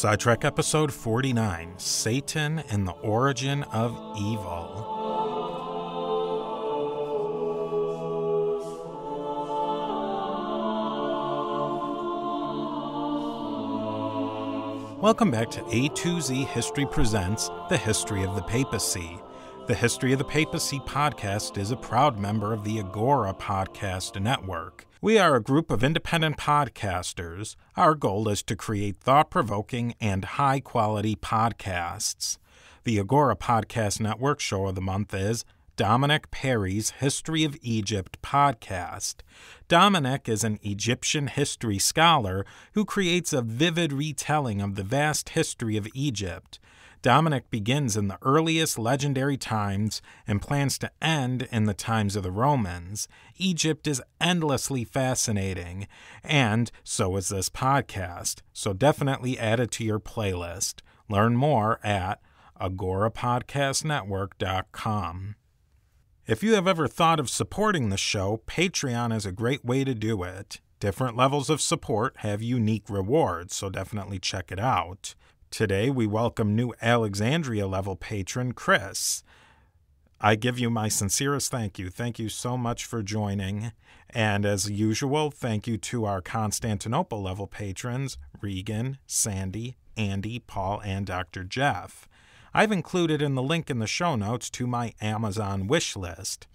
Sidetrack Episode 49 Satan and the Origin of Evil. Welcome back to A to Z History Presents The History of the Papacy. The History of the Papacy podcast is a proud member of the Agora Podcast Network. We are a group of independent podcasters. Our goal is to create thought provoking and high quality podcasts. The Agora Podcast Network show of the month is Dominic Perry's History of Egypt podcast. Dominic is an Egyptian history scholar who creates a vivid retelling of the vast history of Egypt. Dominic begins in the earliest legendary times and plans to end in the times of the Romans. Egypt is endlessly fascinating, and so is this podcast, so definitely add it to your playlist. Learn more at agorapodcastnetwork.com. If you have ever thought of supporting the show, Patreon is a great way to do it. Different levels of support have unique rewards, so definitely check it out. Today, we welcome new Alexandria level patron Chris. I give you my sincerest thank you. Thank you so much for joining. And as usual, thank you to our Constantinople level patrons Regan, Sandy, Andy, Paul, and Dr. Jeff. I've included in the link in the show notes to my Amazon wish list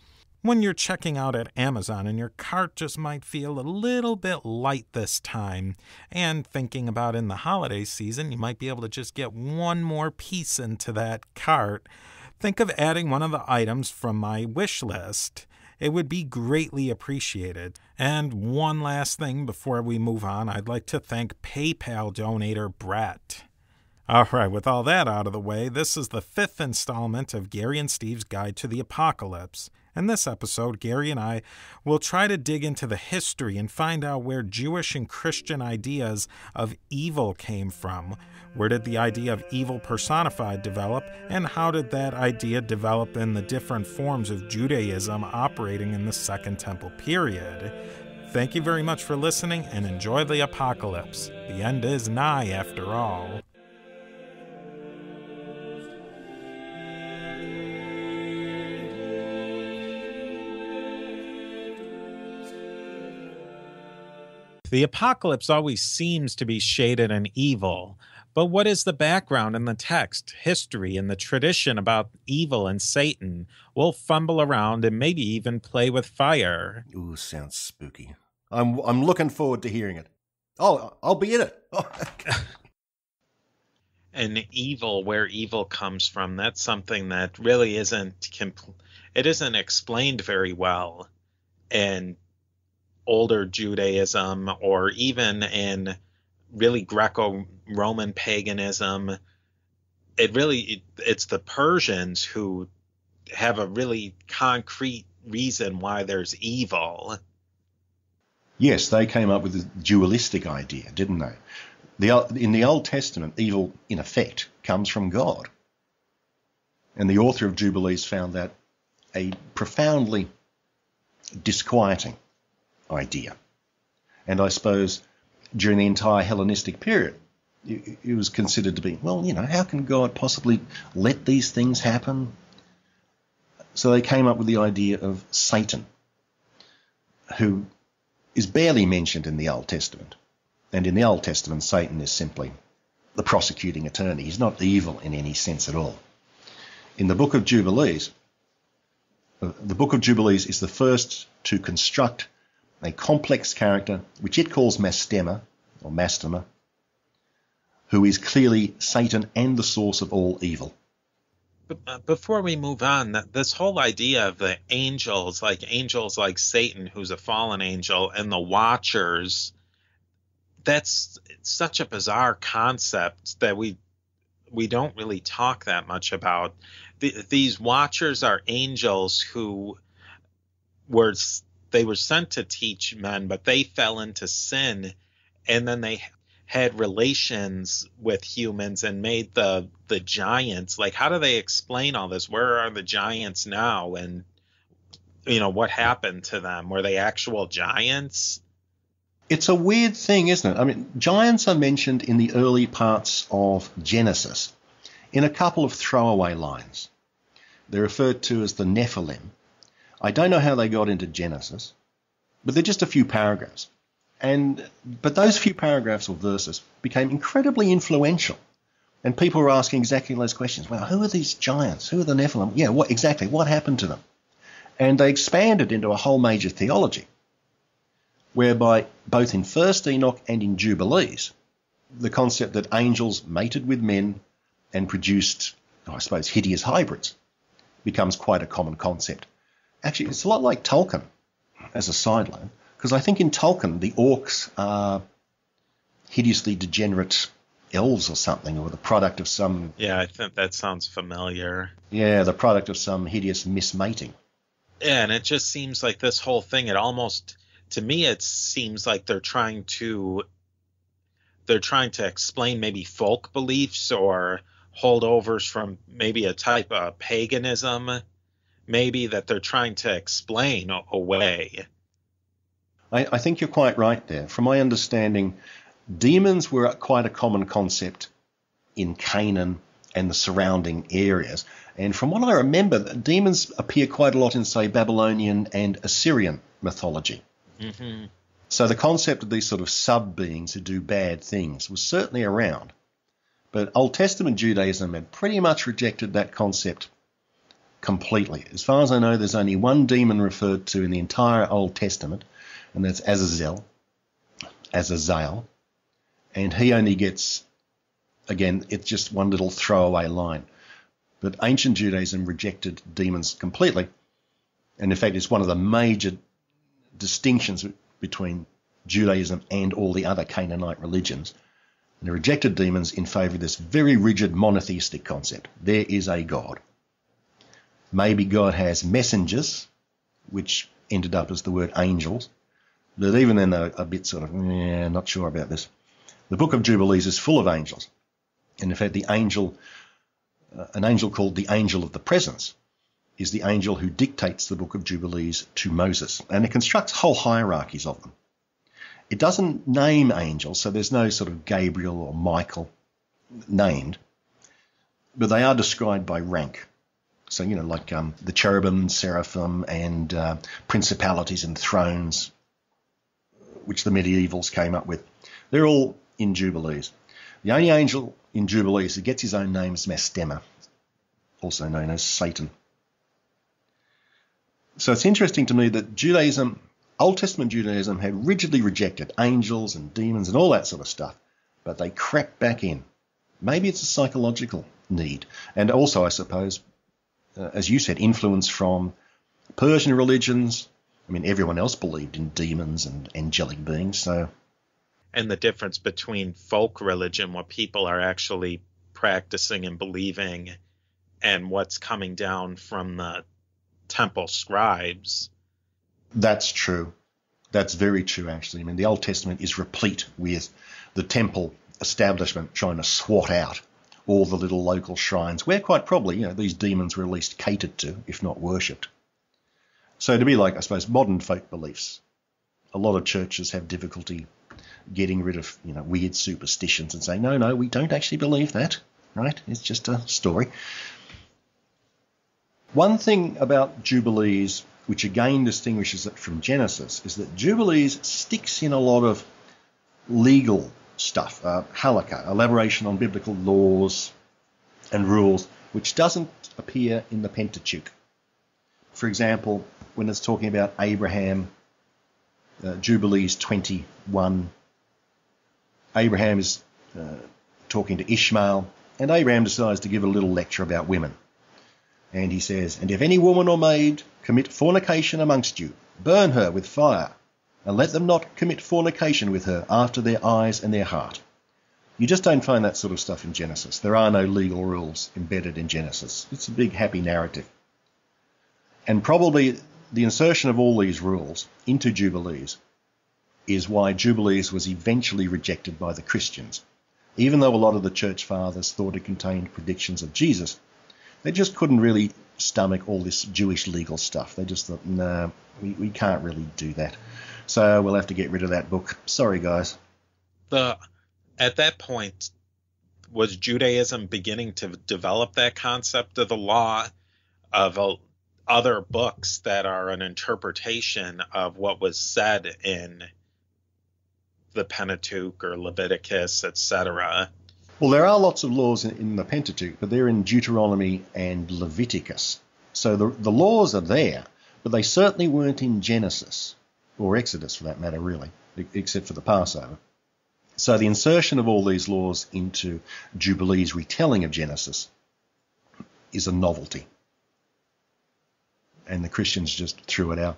when you're checking out at Amazon and your cart just might feel a little bit light this time, and thinking about in the holiday season, you might be able to just get one more piece into that cart. Think of adding one of the items from my wish list. It would be greatly appreciated. And one last thing before we move on, I'd like to thank PayPal donator Brett. All right, with all that out of the way, this is the fifth installment of Garry and Steve's Guide to the Apocalypse. In this episode, Garry and I will try to dig into the history and find out where Jewish and Christian ideas of evil came from. Where did the idea of evil personified develop, and how did that idea develop in the different forms of Judaism operating in the Second Temple period? Thank you very much for listening and enjoy the apocalypse. The end is nigh after all. The apocalypse always seems to be shaded in evil. But what is the background in the text, history, and the tradition about evil and Satan? We'll fumble around and maybe even play with fire. Ooh, sounds spooky. I'm I'm looking forward to hearing it. Oh, I'll be in it. and evil, where evil comes from, that's something that really isn't compl- it isn't explained very well. And older Judaism or even in really Greco-Roman paganism, it really it, it's the Persians who have a really concrete reason why there's evil. Yes, they came up with the dualistic idea, didn't they? The, in the Old Testament, evil, in effect, comes from God. And the author of Jubilees found that a profoundly disquieting idea. And I suppose during the entire Hellenistic period, it was considered to be, well, you know, how can God possibly let these things happen? So they came up with the idea of Satan, who is barely mentioned in the Old Testament. And in the Old Testament, Satan is simply the prosecuting attorney. He's not evil in any sense at all. In the book of Jubilees, uh, the book of Jubilees is the first to construct a complex character which it calls Mastema or Mastema, who is clearly Satan and the source of all evil. But uh, before we move on, this whole idea of the angels, like angels like Satan, who's a fallen angel, and the Watchers, that's such a bizarre concept that we we don't really talk that much about. The, these Watchers are angels who were they were sent to teach men, but they fell into sin, and then they had relations with humans and made the the giants. Like, how do they explain all this? Where are the giants now? And you know what happened to them? Were they actual giants? It's a weird thing, isn't it? I mean, giants are mentioned in the early parts of Genesis in a couple of throwaway lines. They're referred to as the Nephilim. I don't know how they got into Genesis, but they're just a few paragraphs. And but those few paragraphs or verses became incredibly influential. And people were asking exactly those questions. Well, who are these giants? Who are the Nephilim? Yeah, what exactly? What happened to them? And they expanded into a whole major theology, whereby both in First Enoch and in Jubilees, the concept that angels mated with men and produced, I suppose, hideous hybrids becomes quite a common concept. Actually, it's a lot like Tolkien, as a sideline, because I think in Tolkien the orcs are hideously degenerate elves or something, or the product of some. Yeah, I think that sounds familiar. Yeah, the product of some hideous mismating. Yeah, and it just seems like this whole thing, it almost, to me, it seems like they're trying to. They're trying to explain maybe folk beliefs or holdovers from maybe a type of paganism, maybe that they're trying to explain away. I, I think you're quite right there. From my understanding, demons were quite a common concept in Canaan and the surrounding areas. And from what I remember, demons appear quite a lot in, say, Babylonian and Assyrian mythology. Mm-hmm. So the concept of these sort of sub beings who do bad things was certainly around. But Old Testament Judaism had pretty much rejected that concept completely. As far as I know, there's only one demon referred to in the entire Old Testament, and that's Azazel, Azazel, and he only gets, again, it's just one little throwaway line. But ancient Judaism rejected demons completely, and in fact, it's one of the major distinctions between Judaism and all the other Canaanite religions. And they rejected demons in favor of this very rigid monotheistic concept. There is a God. Maybe God has messengers, which ended up as the word angels, but even then they're a bit sort of, yeah, not sure about this. The book of Jubilees is full of angels. And in fact, the angel, uh, an angel called the angel of the presence, is the angel who dictates the book of Jubilees to Moses. And it constructs whole hierarchies of them. It doesn't name angels, so there's no sort of Gabriel or Michael named, but they are described by rank. So, you know, like um, the cherubim, seraphim, and uh, principalities and thrones, which the medievals came up with. They're all in Jubilees. The only angel in Jubilees who gets his own name is Mastema, also known as Satan. So it's interesting to me that Judaism, Old Testament Judaism, had rigidly rejected angels and demons and all that sort of stuff, but they crept back in. Maybe it's a psychological need, and also, I suppose, uh, as you said, influence from Persian religions, I mean, everyone else believed in demons and angelic beings, so. And the difference between folk religion, what people are actually practicing and believing, and what's coming down from the temple scribes. That's true. That's very true, actually. I mean, the Old Testament is replete with the temple establishment trying to swat out all the little local shrines where quite probably, you know, these demons were at least catered to, if not worshipped. So to be like, I suppose, modern folk beliefs, a lot of churches have difficulty getting rid of, you know, weird superstitions and saying, no, no, we don't actually believe that, right? It's just a story. One thing about Jubilees, which again distinguishes it from Genesis, is that Jubilees sticks in a lot of legal stuff, uh, halakha, elaboration on biblical laws and rules, which doesn't appear in the Pentateuch. For example, when it's talking about Abraham, uh, Jubilees 21, Abraham is uh, talking to Ishmael, and Abraham decides to give a little lecture about women. And he says, And if any woman or maid commit fornication amongst you, burn her with fire, and let them not commit fornication with her after their eyes and their heart. You just don't find that sort of stuff in Genesis. There are no legal rules embedded in Genesis. It's a big happy narrative. And probably the insertion of all these rules into Jubilees is why Jubilees was eventually rejected by the Christians. Even though a lot of the church fathers thought it contained predictions of Jesus, they just couldn't really stomach all this Jewish legal stuff. They just thought, no, nah, we, we can't really do that. So we'll have to get rid of that book. Sorry, guys. The at that point was Judaism beginning to develop that concept of the law of a, other books that are an interpretation of what was said in the Pentateuch or Leviticus, etc. Well, there are lots of laws in, the Pentateuch, but they're in Deuteronomy and Leviticus. So the, the laws are there, but they certainly weren't in Genesis, or Exodus for that matter, really, except for the Passover. So the insertion of all these laws into Jubilee's retelling of Genesis is a novelty. And the Christians just threw it out.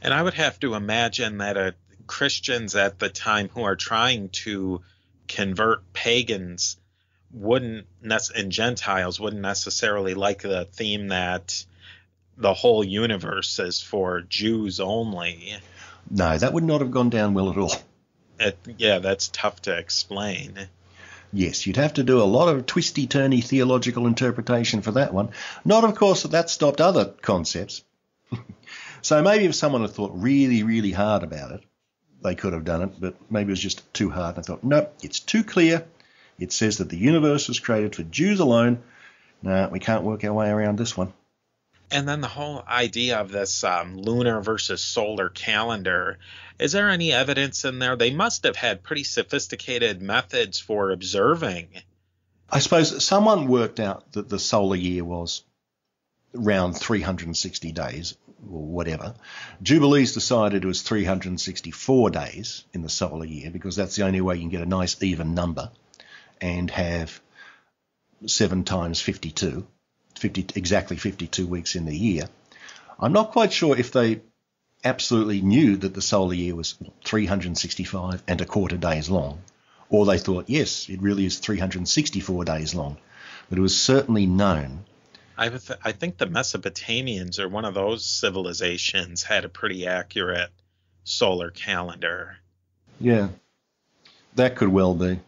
And I would have to imagine that uh, Christians at the time who are trying to convert pagans wouldn't and Gentiles wouldn't necessarily like the theme that the whole universe is for Jews only. No, that would not have gone down well at all. It, yeah, that's tough to explain. Yes, you'd have to do a lot of twisty turny theological interpretation for that one. Not, of course, that that stopped other concepts. so maybe if someone had thought really, really hard about it, they could have done it, but maybe it was just too hard. And I thought, nope, it's too clear. It says that the universe was created for Jews alone. No, we can't work our way around this one. And then the whole idea of this um, lunar versus solar calendar. Is there any evidence in there? They must have had pretty sophisticated methods for observing. I suppose someone worked out that the solar year was around 360 days or whatever. Jubilees decided it was 364 days in the solar year because that's the only way you can get a nice even number and have 7 times 52, 50, exactly 52 weeks in the year. I'm not quite sure if they absolutely knew that the solar year was 365 and a quarter days long, or they thought, yes, it really is 364 days long. But it was certainly known I, th- I think the Mesopotamians or one of those civilizations had a pretty accurate solar calendar. Yeah, that could well be.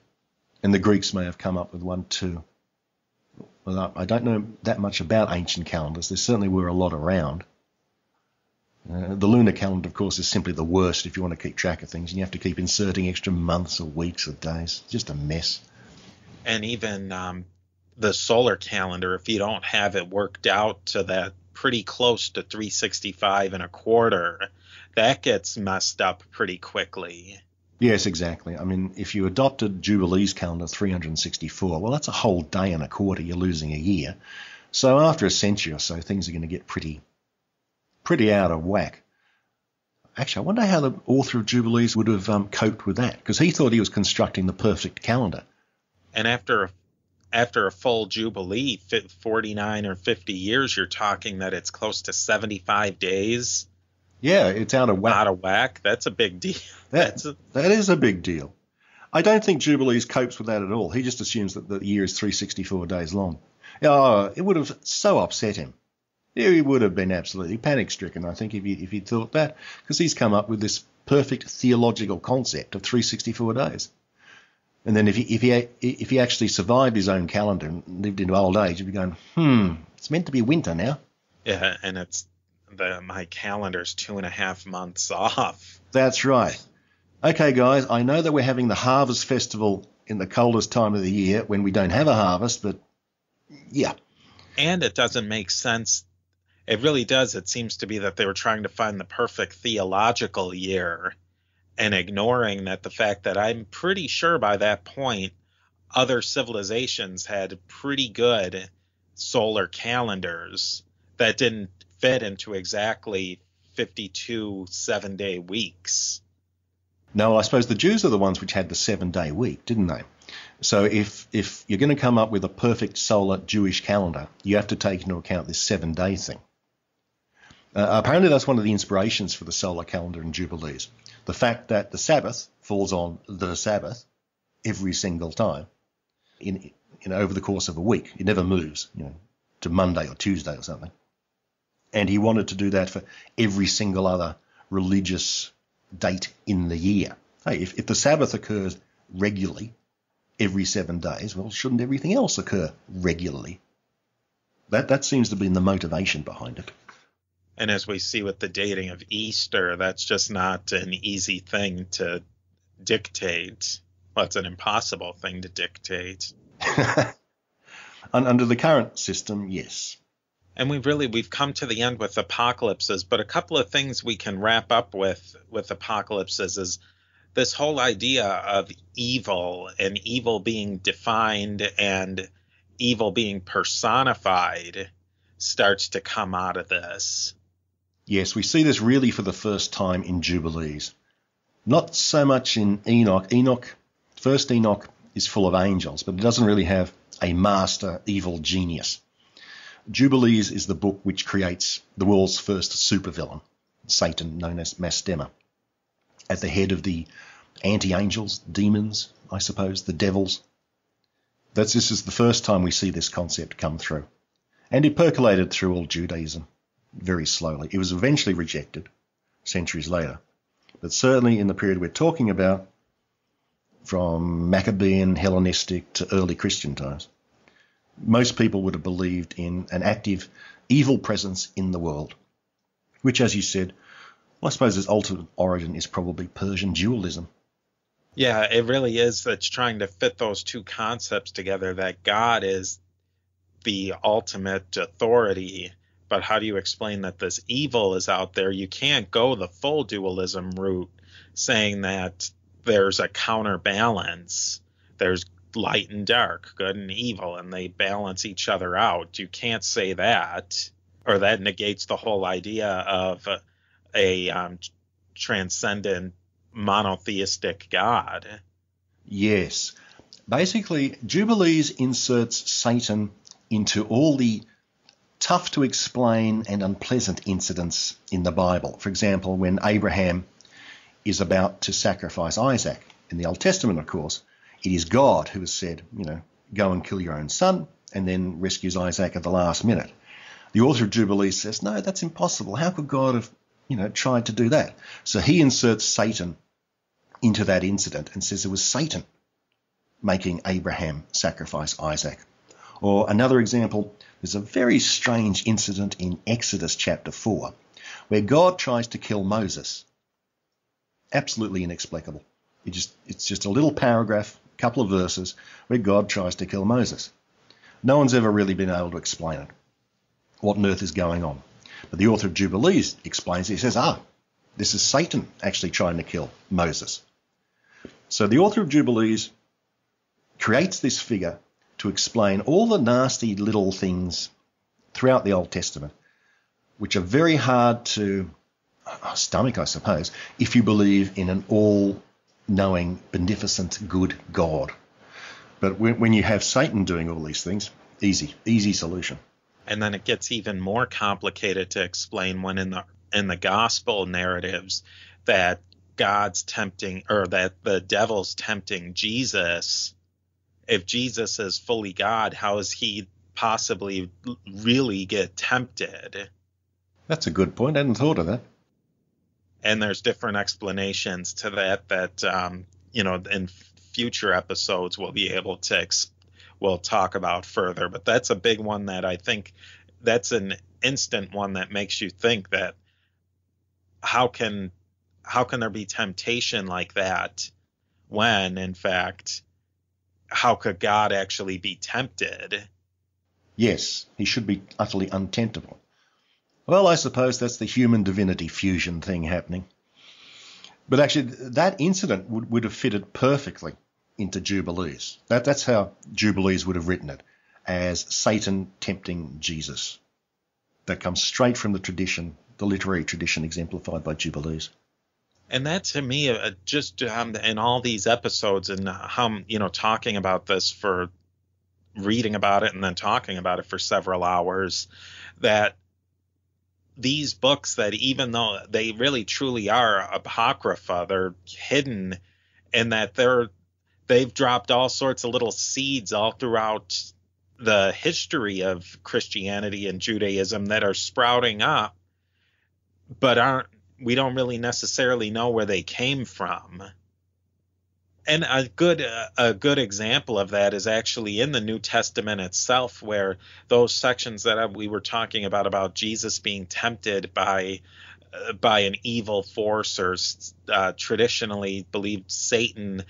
And the Greeks may have come up with one too. Well, I don't know that much about ancient calendars. There certainly were a lot around. Uh, the lunar calendar, of course, is simply the worst if you want to keep track of things, and you have to keep inserting extra months or weeks or days. Just a mess. And even um, the solar calendar if you don't have it worked out to that pretty close to 365 and a quarter that gets messed up pretty quickly. Yes exactly. I mean if you adopted jubilee's calendar 364 well that's a whole day and a quarter. You're losing a year. So after a century or so things are going to get pretty pretty out of whack. Actually i wonder how the author of jubilees would have um, coped with that because he thought he was constructing the perfect calendar. And after a after a full jubilee, 49 or 50 years, you're talking that it's close to 75 days. Yeah, it's out of whack. Out of whack. That's a big deal. That, a, that is a big deal. I don't think Jubilees copes with that at all. He just assumes that the year is 364 days long. Oh, it would have so upset him. He would have been absolutely panic stricken, I think, if he, if he'd thought that, because he's come up with this perfect theological concept of 364 days. And then if he, if he if he actually survived his own calendar and lived into old age, he'd be going, hmm, it's meant to be winter now. Yeah, and it's the my calendar's two and a half months off. That's right. Okay, guys, I know that we're having the harvest festival in the coldest time of the year when we don't have a harvest, but yeah. And it doesn't make sense. It really does. It seems to be that they were trying to find the perfect theological year and ignoring that the fact that I'm pretty sure by that point other civilizations had pretty good solar calendars that didn't fit into exactly 52 seven day weeks. No, I suppose the Jews are the ones which had the seven day week, didn't they? So if if you're going to come up with a perfect solar Jewish calendar, you have to take into account this seven day thing. Uh, apparently, that's one of the inspirations for the solar calendar in Jubilees the fact that the Sabbath falls on the Sabbath every single time in, in over the course of a week. It never moves, you know, to Monday or Tuesday or something. And he wanted to do that for every single other religious date in the year. Hey, if, if the Sabbath occurs regularly every seven days, well, shouldn't everything else occur regularly? That that seems to be the motivation behind it. And as we see with the dating of Easter, that's just not an easy thing to dictate. Well, it's an impossible thing to dictate. Under the current system, yes. And we've really we've come to the end with apocalypses, but a couple of things we can wrap up with with apocalypses is this whole idea of evil and evil being defined and evil being personified starts to come out of this. Yes, we see this really for the first time in Jubilees. Not so much in Enoch. Enoch, first Enoch, is full of angels, but it doesn't really have a master evil genius. Jubilees is the book which creates the world's first supervillain, Satan, known as Mastema, at the head of the anti-angels, demons, I suppose, the devils. That's, this is the first time we see this concept come through. And it percolated through all Judaism very slowly. It was eventually rejected centuries later. But certainly in the period we're talking about, from Maccabean, Hellenistic to early Christian times, most people would have believed in an active evil presence in the world, which, as you said, well, I suppose its ultimate origin is probably Persian dualism. Yeah, it really is. It's trying to fit those two concepts together that God is the ultimate authority. But how do you explain that this evil is out there? You can't go the full dualism route saying that there's a counterbalance. There's light and dark, good and evil, and they balance each other out. You can't say that, or that negates the whole idea of a, um, transcendent monotheistic God. Yes. Basically, Jubilees inserts Satan into all the tough to explain and unpleasant incidents in the Bible. For example, when Abraham is about to sacrifice Isaac in the Old Testament, of course, it is God who has said, you know, go and kill your own son, and then rescues Isaac at the last minute. The author of Jubilees says, no, that's impossible. How could God have, you know, tried to do that? So he inserts Satan into that incident and says it was Satan making Abraham sacrifice Isaac. Or another example, there's a very strange incident in Exodus chapter 4 where God tries to kill Moses. Absolutely inexplicable. It just, it's just a little paragraph, a couple of verses, where God tries to kill Moses. No one's ever really been able to explain it. What on earth is going on? But the author of Jubilees explains, he says, ah, this is Satan actually trying to kill Moses. So the author of Jubilees creates this figure to explain all the nasty little things throughout the Old Testament, which are very hard to uh, stomach, I suppose, if you believe in an all knowing, beneficent, good God. But when, you have Satan doing all these things, easy, easy solution. And then it gets even more complicated to explain when in the in the gospel narratives that God's tempting or that the devil's tempting Jesus, if Jesus is fully God, how is he possibly really get tempted? That's a good point. I hadn't thought of that. And there's different explanations to that that um, you know in future episodes we'll be able to ex- we'll talk about further. But that's a big one that I think that's an instant one that makes you think that how can how can there be temptation like that when in fact how could god actually be tempted? Yes he should be utterly untemptable well i suppose that's the human divinity fusion thing happening. But actually that incident would, would have fitted perfectly into jubilees. That, that's how jubilees would have written it as satan tempting jesus. That comes straight from the tradition the literary tradition exemplified by jubilees and that to me uh, just um, in all these episodes and how you know talking about this for reading about it and then talking about it for several hours that these books that even though they really truly are apocrypha they're hidden and that they're they've dropped all sorts of little seeds all throughout the history of Christianity and Judaism that are sprouting up but aren't we don't really necessarily know where they came from. and a good a good example of that is actually in the New Testament itself, where those sections that we were talking about about Jesus being tempted by by an evil force or uh, traditionally believed Satan.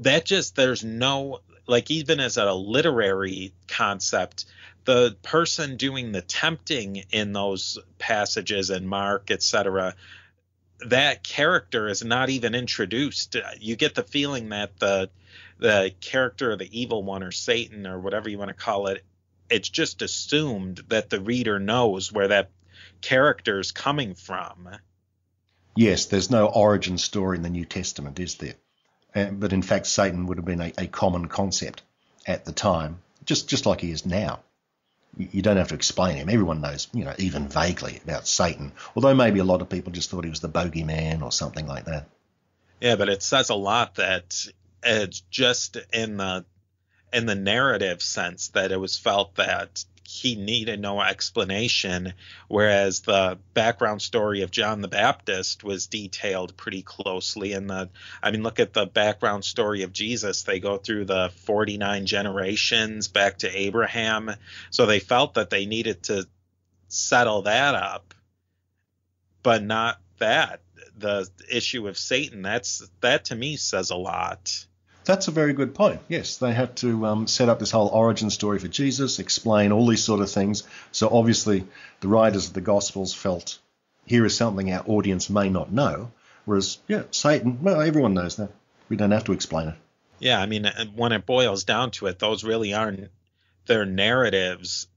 That just there's no like even as a literary concept, the person doing the tempting in those passages and Mark, etc that character is not even introduced. You get the feeling that the the character of the evil one or Satan or whatever you want to call it, it's just assumed that the reader knows where that character is coming from. Yes, there's no origin story in the New Testament, is there? Uh, but in fact, Satan would have been a, a common concept at the time, just just like he is now you don't have to explain him. Everyone knows, you know, even vaguely about Satan. Although maybe a lot of people just thought he was the bogeyman or something like that. Yeah, but it says a lot that it's just in the in the narrative sense that it was felt that he needed no explanation, whereas the background story of John the Baptist was detailed pretty closely. And the, I mean, look at the background story of Jesus. They go through the 49 generations back to Abraham. So they felt that they needed to settle that up, but not that. The issue of Satan, that's that to me says a lot. That's a very good point. Yes, they had to um, set up this whole origin story for Jesus, explain all these sort of things. So obviously, the writers of the Gospels felt here is something our audience may not know. Whereas, yeah, Satan, well, everyone knows that. We don't have to explain it. Yeah, I mean, uh, when it boils down to it, those really aren't their narratives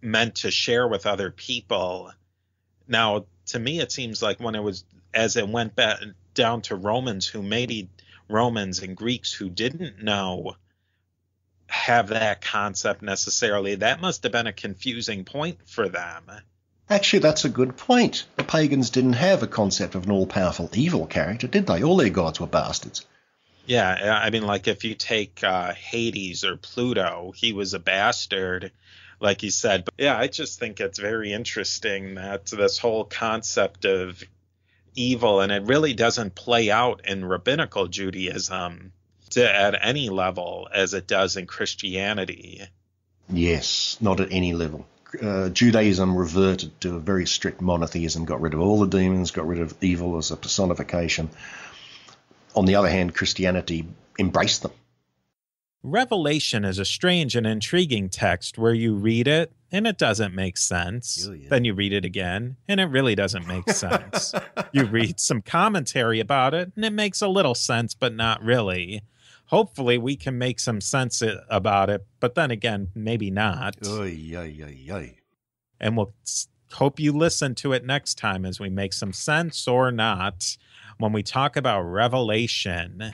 meant to share with other people. Now, to me, it seems like when it was as it went back down to Romans, who maybe Romans and Greeks who didn't know have that concept necessarily. That must have been a confusing point for them. Actually, that's a good point. The pagans didn't have a concept of an all powerful evil character, did they? All their gods were bastards. Yeah, I mean, like if you take uh, Hades or Pluto, he was a bastard, like you said. But yeah, I just think it's very interesting that this whole concept of evil, and it really doesn't play out in rabbinical Judaism to at any level as it does in Christianity. Yes, not at any level. Uh, Judaism reverted to a very strict monotheism, got rid of all the demons, got rid of evil as a personification. On the other hand, Christianity embraced them. Revelation is a strange and intriguing text where you read it and it doesn't make sense. Then you read it again and it really doesn't make sense. you read some commentary about it and it makes a little sense, but not really. Hopefully, we can make some sense about it, but then again, maybe not. Oy, oy, oy, and we'll hope you listen to it next time as we make some sense or not when we talk about Revelation.